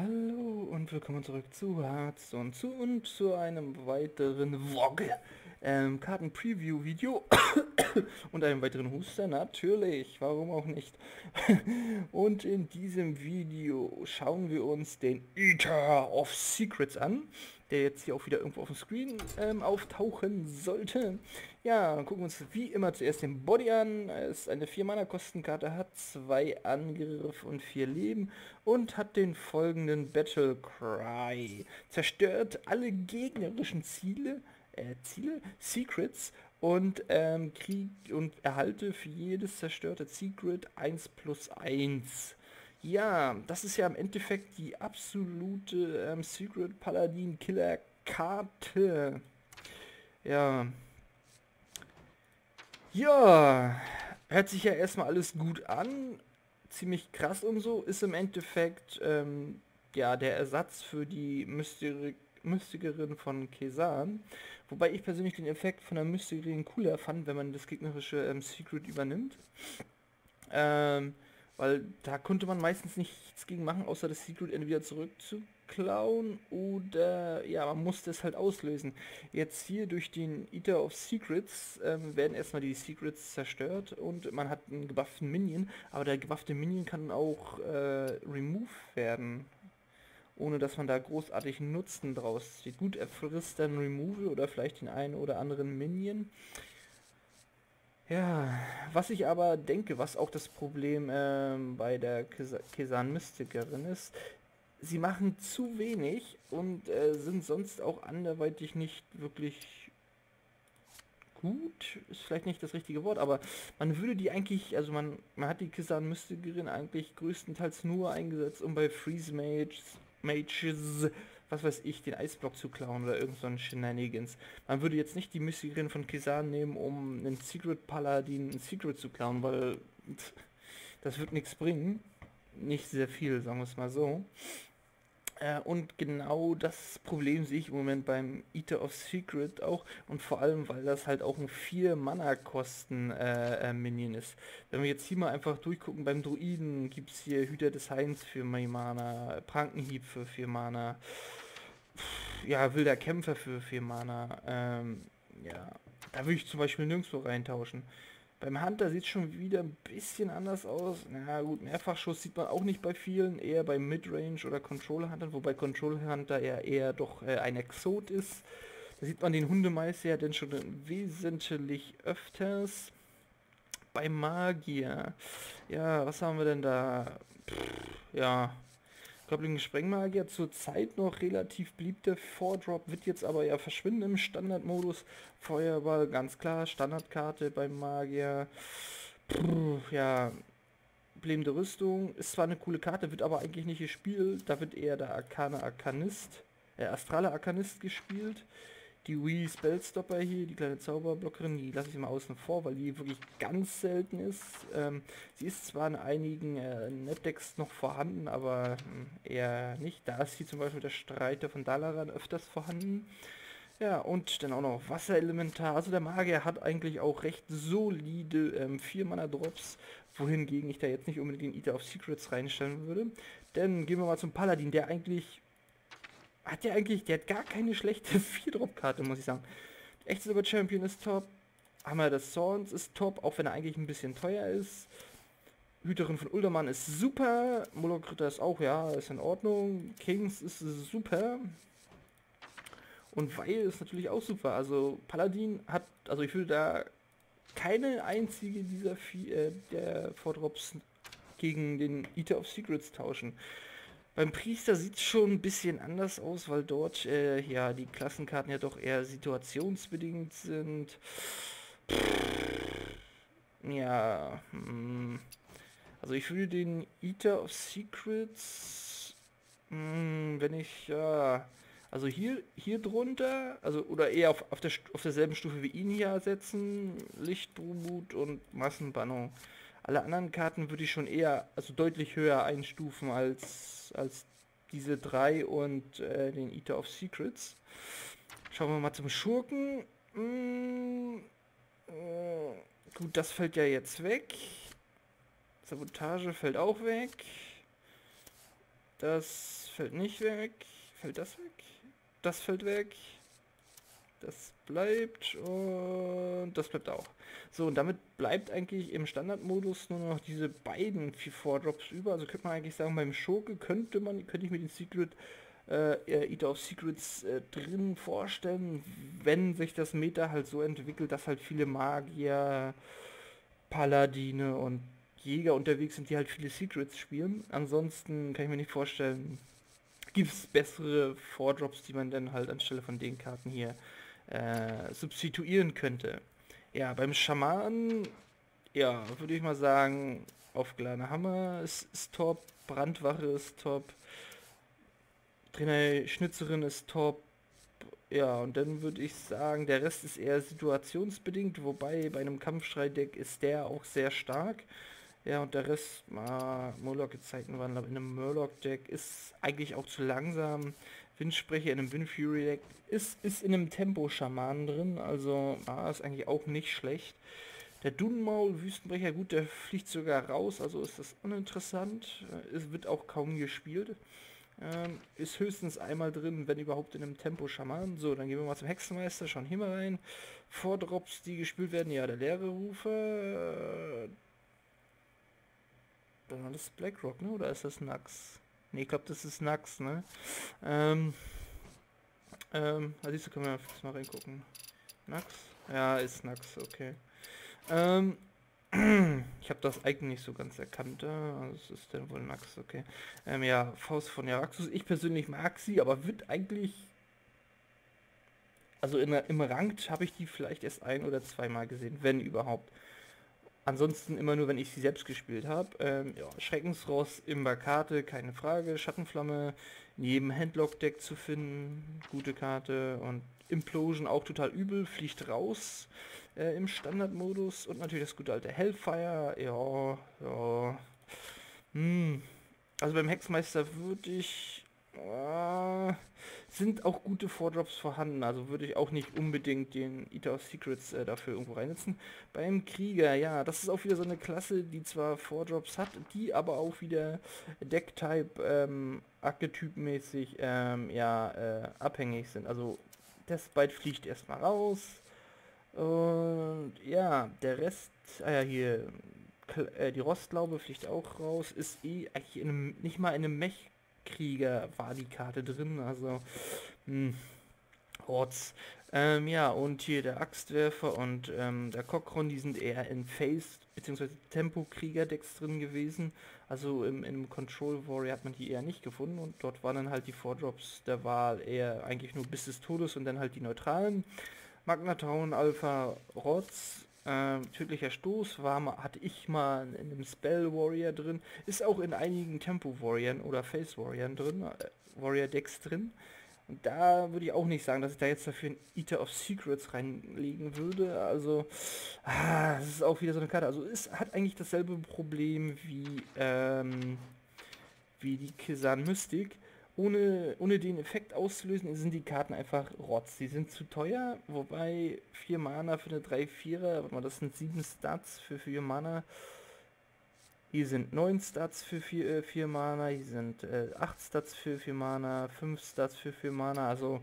Hallo und willkommen zurück zu Hearthstone zu und zu einem weiteren Vlog, ähm, Karten-Preview-Video und einem weiteren Huster, natürlich, warum auch nicht. und in diesem Video schauen wir uns den Eater of Secrets an, der jetzt hier auch wieder irgendwo auf dem Screen ähm, auftauchen sollte. Ja, gucken wir uns wie immer zuerst den Body an. Es ist eine 4-Mana-Kostenkarte, hat 2 Angriff und 4 Leben und hat den folgenden Battle Cry. Zerstört alle gegnerischen Ziele, äh, Ziele, Secrets und ähm, krieg und erhalte für jedes zerstörte Secret 1 plus 1. Ja, das ist ja im Endeffekt die absolute ähm, Secret Paladin Killer Karte. Ja. Ja, hört sich ja erstmal alles gut an. Ziemlich krass und so. Ist im Endeffekt ähm, ja der Ersatz für die Mystery Mystikerin von Kesan. Wobei ich persönlich den Effekt von der Mystikerin cooler fand, wenn man das gegnerische ähm, Secret übernimmt. Ähm, weil da konnte man meistens nichts gegen machen, außer das Secret entweder zurückzuklauen oder ja, man musste es halt auslösen. Jetzt hier durch den Eater of Secrets ähm, werden erstmal die Secrets zerstört und man hat einen gebufften Minion, aber der gebuffte Minion kann auch äh, remove werden ohne dass man da großartig Nutzen draus sieht. Gut, er frisst dann Removal oder vielleicht den einen oder anderen Minion. Ja, was ich aber denke, was auch das Problem ähm, bei der Kesan Mystikerin ist, sie machen zu wenig und äh, sind sonst auch anderweitig nicht wirklich gut, ist vielleicht nicht das richtige Wort, aber man würde die eigentlich, also man, man hat die Kisan Mystikerin eigentlich größtenteils nur eingesetzt, um bei Freeze Mages, Mages was weiß ich, den Eisblock zu klauen oder irgend so ein Shenanigans. Man würde jetzt nicht die Mystikerin von Kisan nehmen, um einen Secret Paladin ein Secret zu klauen, weil das wird nichts bringen. Nicht sehr viel, sagen wir es mal so. Äh, und genau das Problem sehe ich im Moment beim Eater of Secret auch und vor allem, weil das halt auch ein 4 Mana Kosten äh, äh, ist. Wenn wir jetzt hier mal einfach durchgucken, beim Druiden gibt es hier Hüter des Heins für 4 Mana, Prankenhieb für 4 Mana, ja, wilder Kämpfer für 4 Mana, ähm, ja, da würde ich zum Beispiel nirgendwo reintauschen. Beim Hunter sieht es schon wieder ein bisschen anders aus. Na gut, Mehrfachschuss sieht man auch nicht bei vielen, eher bei Midrange oder Control Hunter, wobei Control Hunter eher, eher doch äh, ein Exot ist. Da sieht man den Hundemeister ja denn schon wesentlich öfters. Bei Magier, ja, was haben wir denn da? Pff, ja, Goblin Sprengmagier zurzeit noch relativ beliebter Vordrop, wird jetzt aber ja verschwinden im Standardmodus. Feuerball, ganz klar, Standardkarte beim Magier. Puh, ja, Blende Rüstung ist zwar eine coole Karte, wird aber eigentlich nicht gespielt. Da wird eher der Arkane Arkanist, äh, Astrale Arkanist gespielt. Die Wii Spellstopper hier, die kleine Zauberblockerin, die lasse ich mal außen vor, weil die wirklich ganz selten ist. Ähm, sie ist zwar in einigen äh, Netdecks noch vorhanden, aber äh, eher nicht. Da ist sie zum Beispiel der Streiter von Dalaran öfters vorhanden. Ja, und dann auch noch Wasserelementar. Also der Magier hat eigentlich auch recht solide ähm, 4 Mana Drops, wohingegen ich da jetzt nicht unbedingt den Eater of Secrets reinstellen würde. Denn gehen wir mal zum Paladin, der eigentlich hat ja eigentlich, der hat gar keine schlechte 4-Drop-Karte, muss ich sagen. Echtes Silber Champion ist top. Hammer des Zorns ist top, auch wenn er eigentlich ein bisschen teuer ist. Hüterin von Uldermann ist super. Moloch Ritter ist auch, ja, ist in Ordnung. Kings ist super. Und Weil ist natürlich auch super. Also Paladin hat, also ich würde da keine einzige dieser vier, äh, der Vordrops gegen den Eater of Secrets tauschen. Beim Priester sieht es schon ein bisschen anders aus, weil dort äh, ja die Klassenkarten ja doch eher situationsbedingt sind. Ja, hm. also ich würde den Eater of Secrets, hm, wenn ich ja, also hier hier drunter, also oder eher auf, auf der auf derselben Stufe wie ihn hier setzen, Lichtbrut und Massenbannung. Alle anderen Karten würde ich schon eher, also deutlich höher einstufen als, als diese drei und äh, den Eater of Secrets. Schauen wir mal zum Schurken. Hm, äh, gut, das fällt ja jetzt weg. Sabotage fällt auch weg. Das fällt nicht weg. Fällt das weg? Das fällt weg. Das bleibt und das bleibt auch. So, und damit bleibt eigentlich im Standardmodus nur noch diese beiden 4 Drops über. Also könnte man eigentlich sagen, beim Schurke könnte man, könnte ich mir den Secret äh, Eater of Secrets äh, drin vorstellen, wenn sich das Meta halt so entwickelt, dass halt viele Magier, Paladine und Jäger unterwegs sind, die halt viele Secrets spielen. Ansonsten kann ich mir nicht vorstellen, gibt es bessere Vordrops, die man dann halt anstelle von den Karten hier äh, substituieren könnte. Ja, beim Schaman, ja, würde ich mal sagen, aufgeladener Hammer ist, ist top, Brandwache ist top, Trainer Schnitzerin ist top, ja, und dann würde ich sagen, der Rest ist eher situationsbedingt, wobei bei einem Kampfstreitdeck ist der auch sehr stark. Ja, und der Rest, ah, Murloc-Zeitenwandler in einem Murloc-Deck ist eigentlich auch zu langsam. Windsprecher in einem Windfury-Deck ist, ist in einem Tempo-Schaman drin, also ah, ist eigentlich auch nicht schlecht. Der Dunmaul Wüstenbrecher, gut, der fliegt sogar raus, also ist das uninteressant. Es wird auch kaum gespielt. Ähm, ist höchstens einmal drin, wenn überhaupt in einem Tempo-Schaman. So, dann gehen wir mal zum Hexenmeister, schauen hier mal rein. Vordrops, die gespielt werden, ja, der leere Rufer. Dann war das Blackrock, ne? Oder ist das Nax? Ne, ich glaube, das ist Nax, ne? Ähm, ähm, da siehst du, können wir mal reingucken. Nax? Ja, ist Nax, okay. Ähm, ich habe das Icon nicht so ganz erkannt. Was ist denn wohl Nax? Okay. Ähm, ja, Faust von Jaraxus. Ich persönlich mag sie, aber wird eigentlich... Also in, im Ranked habe ich die vielleicht erst ein oder zweimal gesehen, wenn überhaupt. Ansonsten immer nur, wenn ich sie selbst gespielt habe. Ähm, ja, Schreckensross im Karte, keine Frage. Schattenflamme in jedem Handlock-Deck zu finden, gute Karte. Und Implosion auch total übel, fliegt raus äh, im Standardmodus. Und natürlich das gute alte Hellfire, ja, ja. Hm. Also beim Hexmeister würde ich äh, sind auch gute Vordrops vorhanden, also würde ich auch nicht unbedingt den Eater of Secrets äh, dafür irgendwo reinsetzen. Beim Krieger, ja, das ist auch wieder so eine Klasse, die zwar Vordrops hat, die aber auch wieder Decktype ähm, archetypmäßig ähm, ja, äh, abhängig sind. Also das Byte fliegt erstmal raus. Und ja, der Rest, ah ja, hier, äh, die Rostlaube fliegt auch raus, ist eh eigentlich in einem, nicht mal in einem Mech Krieger war die Karte drin, also hm, Horts. Ähm, ja, und hier der Axtwerfer und ähm, der Cochron, die sind eher in Face- bzw. Tempo-Krieger-Decks drin gewesen. Also im, im Control Warrior hat man die eher nicht gefunden und dort waren dann halt die Vordrops der Wahl eher eigentlich nur bis des Todes und dann halt die neutralen. Magna Town, Alpha, Rotz, äh, tödlicher Stoß war mal, hatte ich mal in einem Spell Warrior drin. Ist auch in einigen Tempo Warriors oder Face Warriors drin, äh, Warrior Decks drin. Und da würde ich auch nicht sagen, dass ich da jetzt dafür ein Eater of Secrets reinlegen würde. Also, ah, das ist auch wieder so eine Karte. Also, es hat eigentlich dasselbe Problem wie, ähm, wie die Kisan Mystic ohne, ohne den Effekt auszulösen, sind die Karten einfach Rotz. Die sind zu teuer, wobei 4 Mana für eine 3-4er, das sind 7 Stats für 4 Mana. Hier sind 9 Stats für 4, äh, 4 Mana, hier sind äh, 8 Stats für 4 Mana, 5 Stats für 4 Mana, also,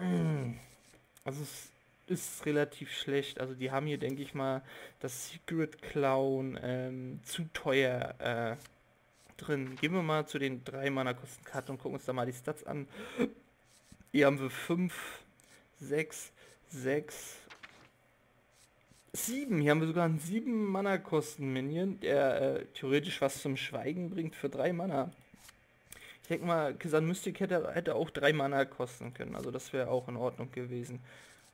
also es ist relativ schlecht. Also die haben hier, denke ich mal, das Secret Clown ähm, zu teuer äh, drin. Gehen wir mal zu den drei Mana-Kostenkarten und gucken uns da mal die Stats an. Hier haben wir 5, 6, 6, 7. Hier haben wir sogar einen 7 Mana-Kosten-Minion, der äh, theoretisch was zum Schweigen bringt für 3 Mana. Ich denke mal, Kisan Mystic hätte, hätte auch 3 Mana kosten können, also das wäre auch in Ordnung gewesen.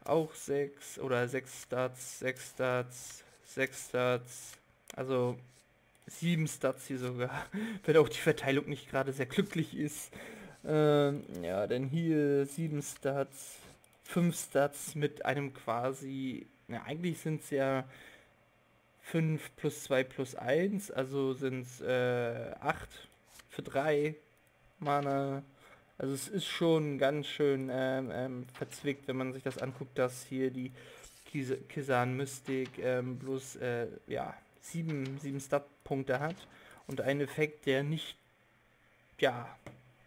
Auch 6 oder 6 Stats, 6 Stats, 6 Stats. Also sieben Stats hier sogar, wenn auch die Verteilung nicht gerade sehr glücklich ist. Ähm, ja, denn hier sieben Stats, fünf Stats mit einem quasi, ja eigentlich sind es ja 5 plus 2 plus 1, also sind es äh, 8 für 3 Mana. Also es ist schon ganz schön ähm, ähm, verzwickt, wenn man sich das anguckt, dass hier die Kisan Mystik ähm, bloß äh, ja, sieben, sieben Stat-Punkte hat und ein Effekt, der nicht, ja,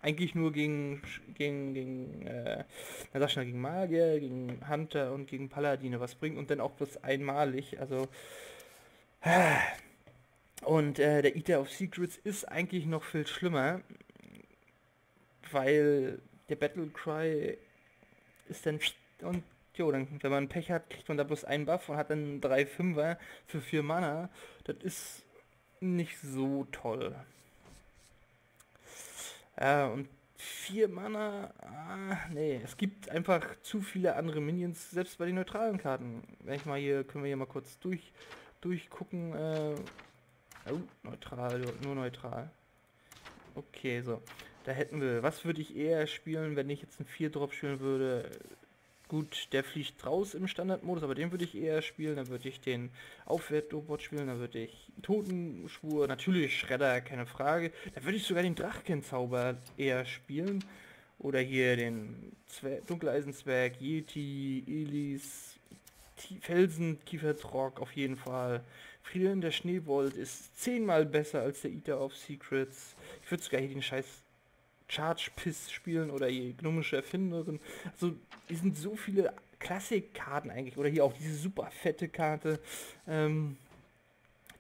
eigentlich nur gegen, gegen, gegen, äh, na sag schon, gegen Magier, gegen Hunter und gegen Paladine was bringt und dann auch bloß einmalig, also und äh, der Eater of Secrets ist eigentlich noch viel schlimmer, weil der Battle Cry ist dann und jo, dann, wenn man Pech hat, kriegt man da bloß einen Buff und hat dann drei Fünfer für vier Mana. Das ist nicht so toll. Ja, und vier Mana, ah, nee, es gibt einfach zu viele andere Minions, selbst bei den neutralen Karten. Wenn ich mal hier, können wir hier mal kurz durch, durchgucken. Äh, oh, neutral, nur neutral. Okay, so. Da hätten wir, was würde ich eher spielen, wenn ich jetzt einen 4-Drop spielen würde? Gut, der fliegt raus im Standardmodus, aber den würde ich eher spielen. Dann würde ich den Aufwert-Robot spielen, dann würde ich Totenschwur, natürlich Schredder, keine Frage. Da würde ich sogar den Drachkenzauber eher spielen. Oder hier den Zwer Dunkeleisenzwerg, Yeti, Elis, Felsen, Kiefertrock auf jeden Fall. Frieden der Schneewold ist zehnmal besser als der Eater of Secrets. Ich würde sogar hier den scheiß Charge Piss spielen oder die gnomische Erfinderin. Also, die sind so viele Klassikkarten eigentlich. Oder hier auch diese super fette Karte, ähm,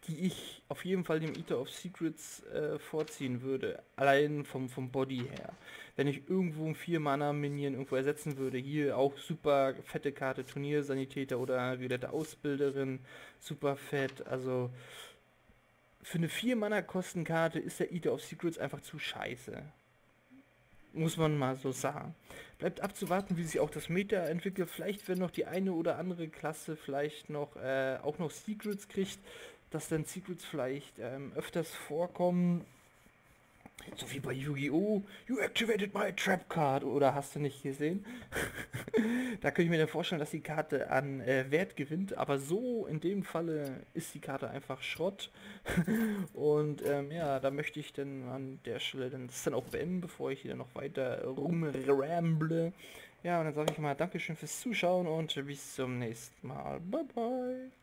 die ich auf jeden Fall dem Eater of Secrets äh, vorziehen würde. Allein vom, vom Body her. Wenn ich irgendwo ein 4-Mana-Minion irgendwo ersetzen würde, hier auch super fette Karte, Turniersanitäter oder Violette Ausbilderin, super fett. Also für eine 4-Mana-Kostenkarte ist der Eater of Secrets einfach zu scheiße muss man mal so sagen. Bleibt abzuwarten, wie sich auch das Meta entwickelt. Vielleicht, wenn noch die eine oder andere Klasse vielleicht noch äh, auch noch Secrets kriegt, dass dann Secrets vielleicht ähm, öfters vorkommen. So wie bei Yu-Gi-Oh! You activated my trap card oder hast du nicht gesehen? da könnte ich mir dann vorstellen, dass die Karte an äh, Wert gewinnt, aber so in dem Falle ist die Karte einfach Schrott. Und ähm, ja, da möchte ich dann an der Stelle dann das dann auch beenden, bevor ich hier noch weiter rumramble. Ja, und dann sage ich mal Dankeschön fürs Zuschauen und bis zum nächsten Mal. Bye bye.